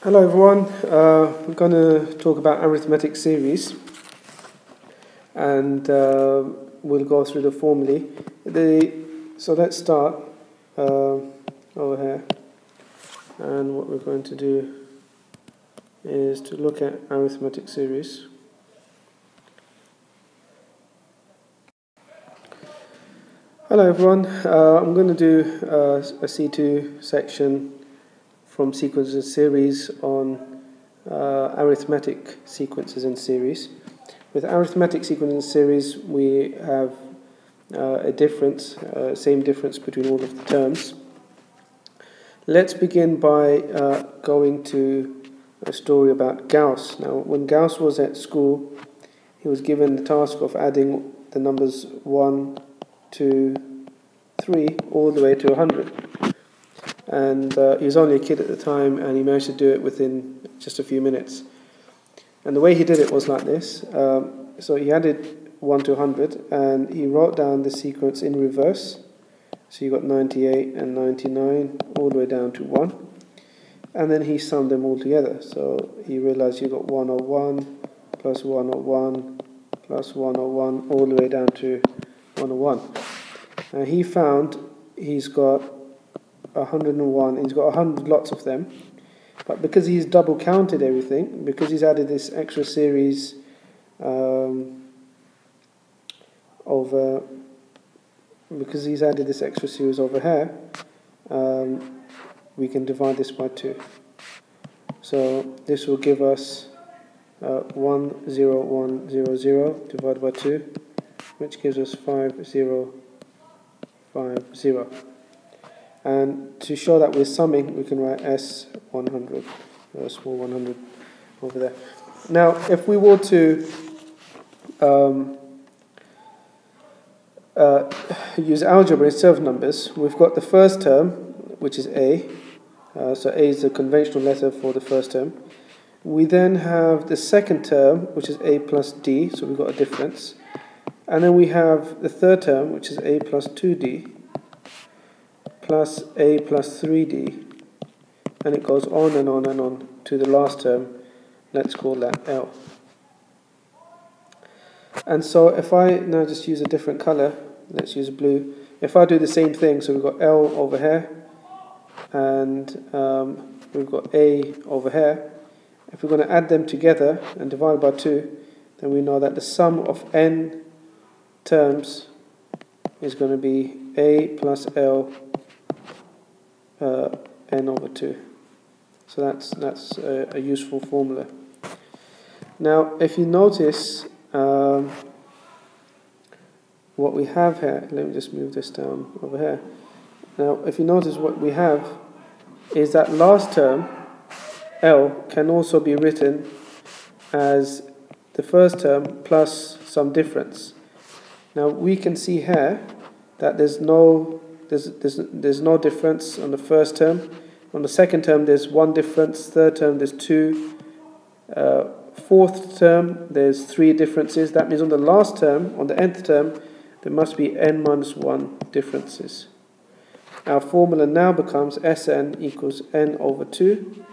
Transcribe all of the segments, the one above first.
Hello everyone, uh, we're going to talk about arithmetic series. And uh, we'll go through the formulae. The, so let's start uh, over here. And what we're going to do is to look at arithmetic series. Hello everyone, uh, I'm going to do uh, a C2 section from sequences and series on uh, arithmetic sequences and series. With arithmetic sequences and series, we have uh, a difference, uh, same difference between all of the terms. Let's begin by uh, going to a story about Gauss. Now, when Gauss was at school, he was given the task of adding the numbers 1, 2, 3, all the way to 100 and uh, he was only a kid at the time, and he managed to do it within just a few minutes. And the way he did it was like this. Um, so he added 1 to 100, and he wrote down the sequence in reverse. So you got 98 and 99 all the way down to 1. And then he summed them all together. So he realized you got 101 plus 101 plus 101 all the way down to 101. And he found he's got 101, he's got 100 lots of them. But because he's double counted everything, because he's added this extra series um, over, because he's added this extra series over here, um, we can divide this by 2. So this will give us uh, 1, 0, 1, 0, 0 divided by 2, which gives us 5, 0, 5, 0. And to show that we're summing, we can write S100, a small 100 over there. Now, if we were to um, uh, use algebra instead of numbers, we've got the first term, which is A. Uh, so A is the conventional letter for the first term. We then have the second term, which is A plus D, so we've got a difference. And then we have the third term, which is A plus 2D plus a plus 3d and it goes on and on and on to the last term. Let's call that L. And so if I now just use a different color let's use blue. If I do the same thing so we've got L over here and um, we've got A over here. If we're going to add them together and divide by 2 then we know that the sum of n terms is going to be A plus L uh, n over 2. So that's, that's a, a useful formula. Now, if you notice um, what we have here, let me just move this down over here. Now, if you notice what we have is that last term, L, can also be written as the first term plus some difference. Now, we can see here that there's no there's, there's, there's no difference on the first term. On the second term, there's one difference. Third term, there's two. Uh, fourth term, there's three differences. That means on the last term, on the nth term, there must be n minus 1 differences. Our formula now becomes Sn equals n over 2.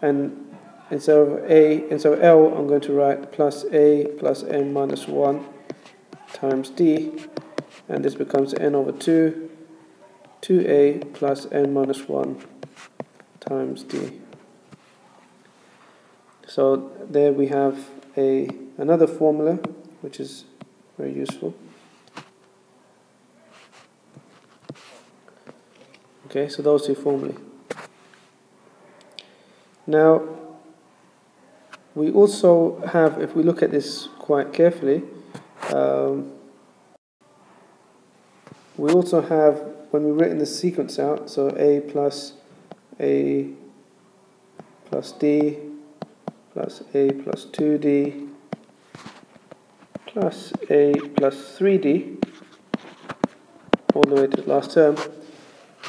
And instead of a, instead of L, I'm going to write plus a plus n minus 1 times d. And this becomes n over 2 2a plus n minus 1 times d. So there we have a another formula which is very useful. Okay, so those two formulae. Now, we also have, if we look at this quite carefully, um, we also have when we've written the sequence out, so A plus A plus D plus A plus 2D plus A plus 3D all the way to the last term,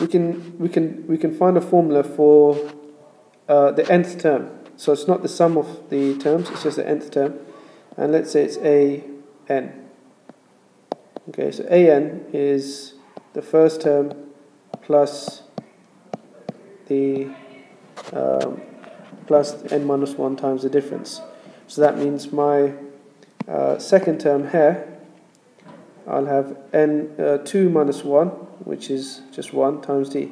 we can we can we can find a formula for uh, the nth term. So it's not the sum of the terms; it's just the nth term. And let's say it's a n. Okay, so a n is the first term plus the um, plus n minus 1 times the difference. So that means my uh, second term here, I'll have n uh, 2 minus 1, which is just 1 times d.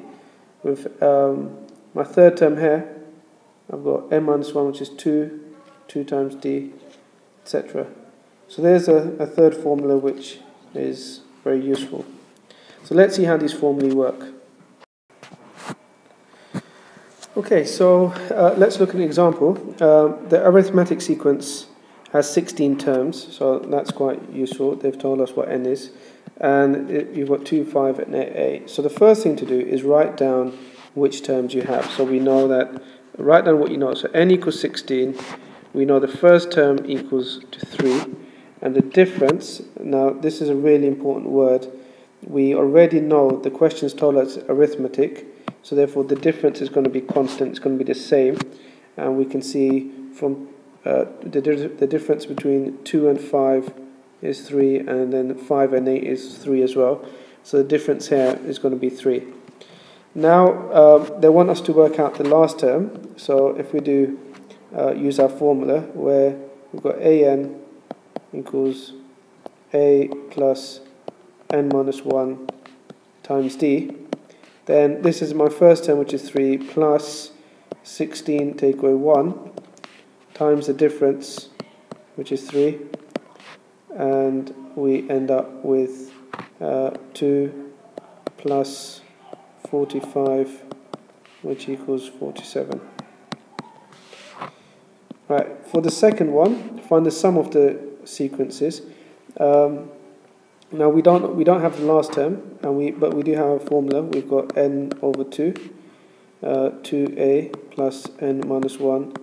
With um, my third term here, I've got n minus 1, which is 2, 2 times d, etc. So there's a, a third formula which is very useful. So let's see how these formulae work. Okay, so uh, let's look at an example. Uh, the arithmetic sequence has 16 terms, so that's quite useful. They've told us what n is. And it, you've got 2, 5, and 8. So the first thing to do is write down which terms you have. So we know that, write down what you know. So n equals 16. We know the first term equals to 3. And the difference, now this is a really important word. We already know the questions told us arithmetic. So therefore the difference is going to be constant. It's going to be the same. And we can see from uh, the, the difference between 2 and 5 is 3 and then 5 and 8 is 3 as well. So the difference here is going to be 3. Now um, they want us to work out the last term. So if we do uh, use our formula where we've got an equals a plus n minus 1 times d, then this is my first term which is 3 plus 16 take away 1 times the difference, which is 3, and we end up with uh, 2 plus 45, which equals 47. Right, for the second one, find the sum of the sequences. Um, now we don't we don't have the last term, and we but we do have a formula. We've got n over two, uh, two a plus n minus one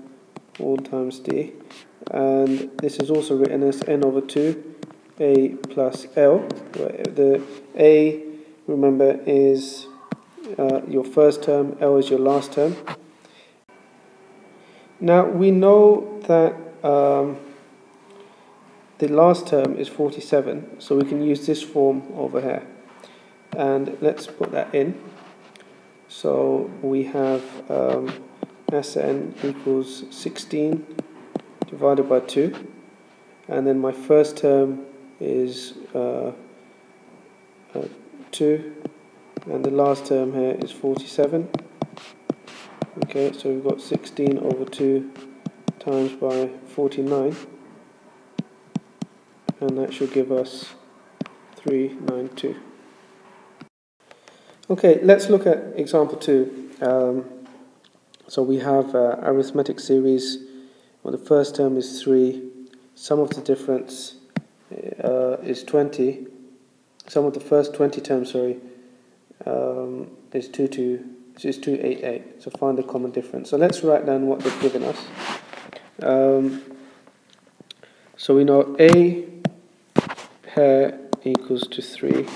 all times d. And this is also written as n over 2 a plus l. The a, remember, is uh, your first term, l is your last term. Now we know that um, the last term is 47, so we can use this form over here. And let's put that in. So we have um, Sn equals 16 divided by 2 and then my first term is uh, uh, 2 and the last term here is 47 okay so we've got 16 over 2 times by 49 and that should give us 392 okay let's look at example 2 um, so we have uh, arithmetic series. Well, the first term is 3. Sum of the difference uh, is 20. Sum of the first 20 terms, sorry, um, is 2, 2, is 288. So find the common difference. So let's write down what they've given us. Um, so we know A here equals to 3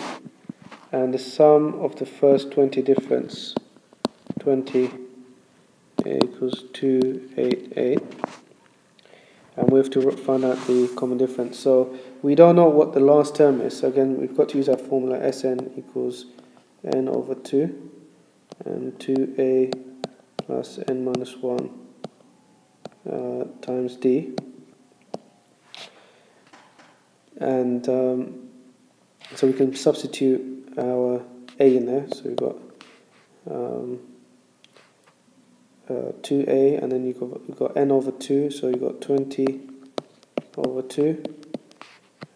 and the sum of the first 20 difference 20 equals 288 and we have to find out the common difference. So we don't know what the last term is. So again, we've got to use our formula Sn equals n over 2 and 2a plus n minus 1 uh, times d. And um, so we can substitute our a in there. So we've got um, uh, 2a and then you got, you got n over 2 so you've got 20 over 2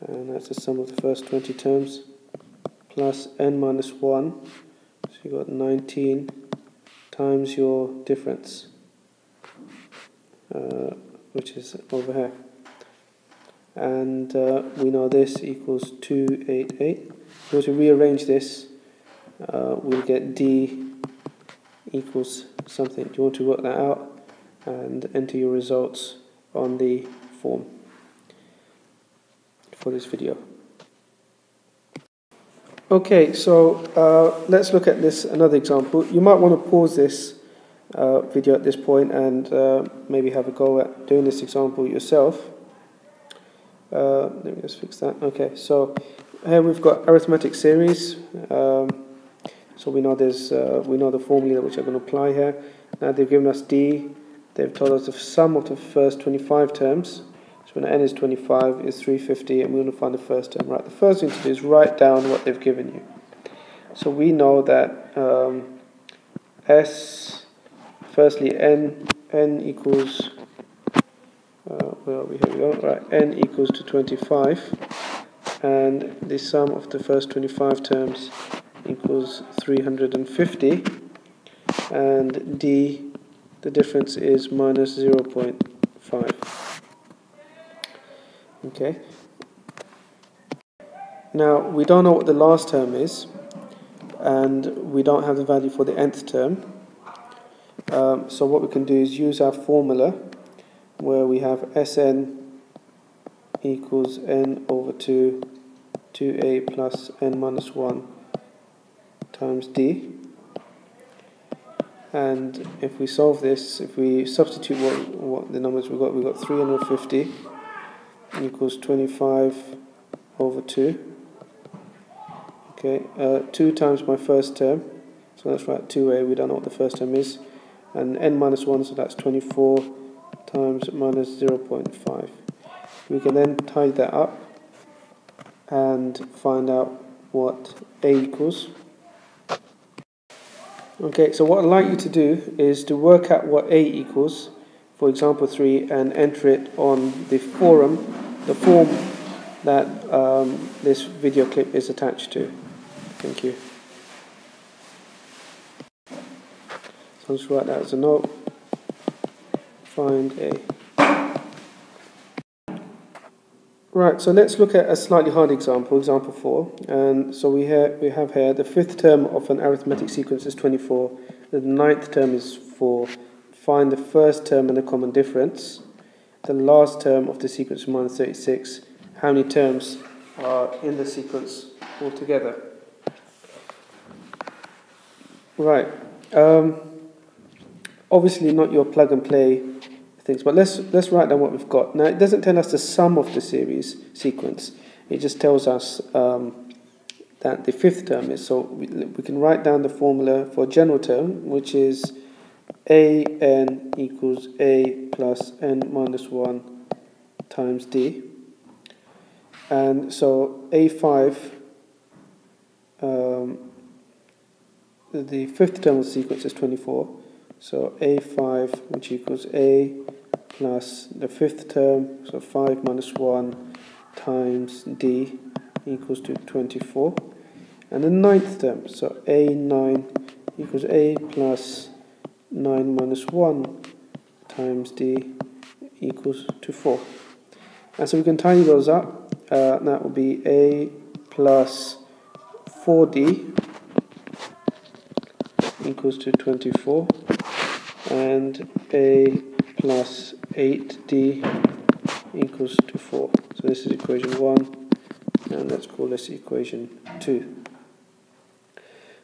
and that's the sum of the first 20 terms plus n minus 1 so you've got 19 times your difference uh, which is over here and uh, we know this equals 288 so to rearrange this uh, we'll get d equals something. Do you want to work that out and enter your results on the form for this video? Okay, so uh, let's look at this another example. You might want to pause this uh, video at this point and uh, maybe have a go at doing this example yourself. Uh, let me just fix that. Okay, so here we've got arithmetic series. Um, so we know there's uh, we know the formula which I'm going to apply here. Now they've given us d they've told us the sum of the first 25 terms, so when n is 25 is 350 and we want to find the first term. Right, the first thing to do is write down what they've given you. So we know that um, s, firstly n, n equals, where we, here we go, right, n equals to 25 and the sum of the first 25 terms equals 350 and d the difference is minus 0 0.5 okay. Now we don't know what the last term is and we don't have the value for the nth term. Um, so what we can do is use our formula where we have Sn equals n over 2 2a plus n minus 1 times d. And if we solve this if we substitute what, what the numbers we got we got 350 equals 25 over 2 okay uh, 2 times my first term. So that's right 2a we don't know what the first term is. And n minus 1 so that's 24 times minus 0.5 we can then tie that up and find out what A equals. Okay, so what I'd like you to do is to work out what A equals for example 3 and enter it on the forum, the form that um, this video clip is attached to. Thank you. So I'll just write that as a note. Find A. Right, so let's look at a slightly hard example, example 4. And so we, have we have here the fifth term of an arithmetic sequence is 24, the ninth term is 4. Find the first term and the common difference. The last term of the sequence is minus 36. How many terms are in the sequence altogether? Right. Um, obviously not your plug and play things. But let's let's write down what we've got. Now it doesn't tell us the sum of the series sequence. It just tells us um, that the fifth term is. So we, we can write down the formula for general term, which is a n equals a plus n minus 1 times d. And so a5, um, the fifth term of the sequence is 24. So a5, which equals a plus the fifth term, so 5 minus 1 times d equals to 24. And the ninth term, so a9 equals a plus 9 minus 1 times d equals to 4. And so we can tidy those up. Uh, that will be a plus 4d equals to 24 and a plus 8d equals to 4. So this is equation 1 and let's call this equation 2.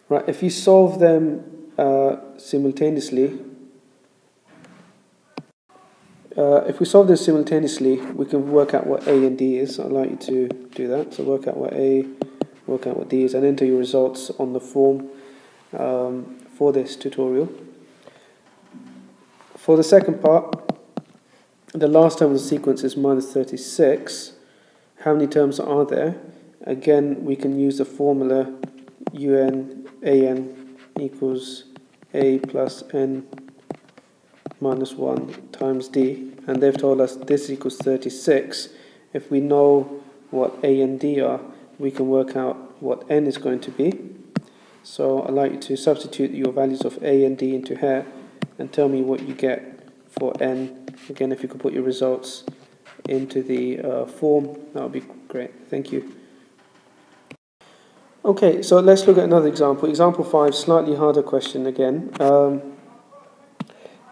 Right, if you solve them uh, simultaneously, uh, if we solve this simultaneously, we can work out what A and D is. I'd like you to do that. So work out what A, work out what D is, and enter your results on the form um, for this tutorial. For the second part, the last term of the sequence is minus 36. How many terms are there? Again, we can use the formula un an equals a plus n minus 1 times d. And they've told us this equals 36. If we know what a and d are, we can work out what n is going to be. So I'd like you to substitute your values of a and d into here and tell me what you get for n. Again, if you could put your results into the uh, form, that would be great. Thank you. Okay, so let's look at another example. Example 5, slightly harder question again. Um,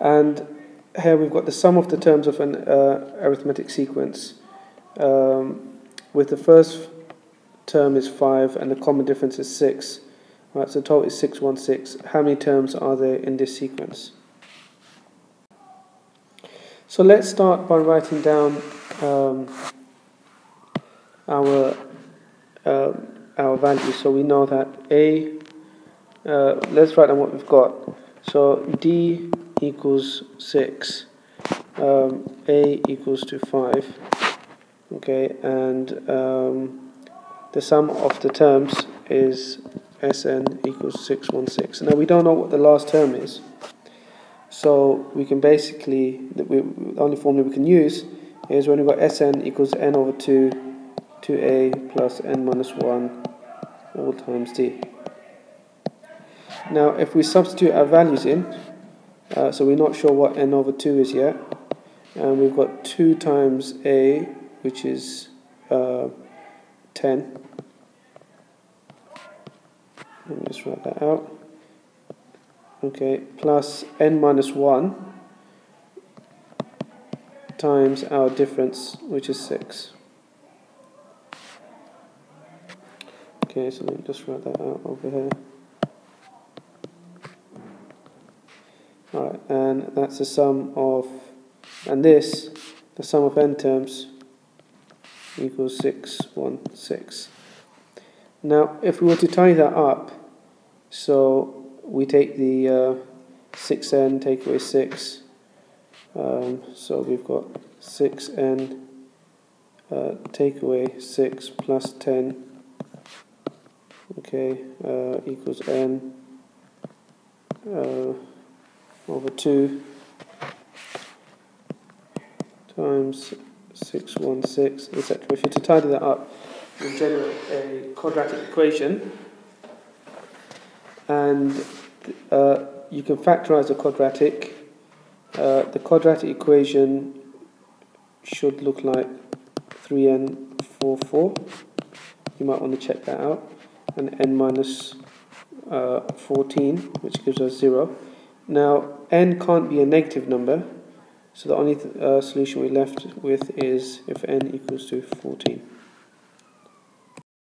and here we've got the sum of the terms of an uh, arithmetic sequence. Um, with the first term is 5 and the common difference is 6. Right, so total is 616. How many terms are there in this sequence? So let's start by writing down um, our uh, our values. So we know that a. Uh, let's write down what we've got. So d equals six. um, a equals to 5, okay, and um, the sum of the terms is Sn equals 616. Now we don't know what the last term is, so we can basically, the, we, the only formula we can use is when we've got Sn equals n over 2 2a plus n minus 1 all times d. Now if we substitute our values in, uh, so we're not sure what n over 2 is yet, and we've got 2 times a, which is uh, 10. Let me just write that out. Okay, plus n minus 1 times our difference, which is 6. Okay, so let me just write that out over here. Alright, and that's the sum of, and this, the sum of n terms equals 616. Now, if we were to tie that up, so we take the uh, 6n, take away 6, um, so we've got 6n, uh, take away 6 plus 10, okay, uh, equals n uh, over 2 times 616, etc. If you're to tidy that up, we generate a quadratic equation and uh, you can factorize the quadratic. Uh, the quadratic equation should look like 3n 4 4. You might want to check that out. And n minus, uh, 14, which gives us 0. Now, n can't be a negative number, so the only th uh, solution we're left with is if n equals to 14.